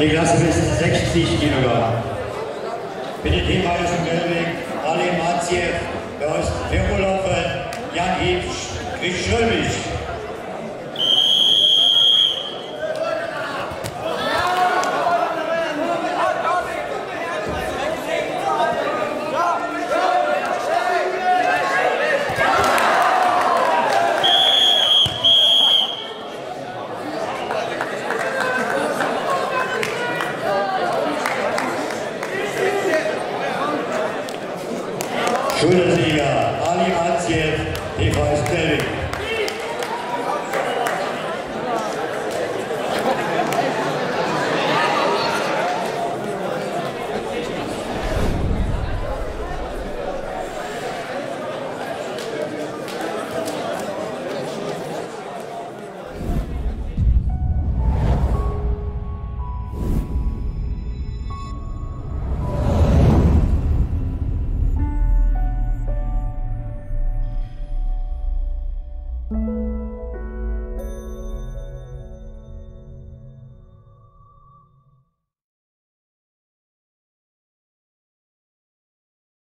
Die Klasse bis 60 Kilogramm. Bitte Hinweis von Gelwig, Ali Matziev, Jost Firmolove, Jan Hibsch, Chris Schrömisch. Schulterliga, Ali Antjev, TV Stelling.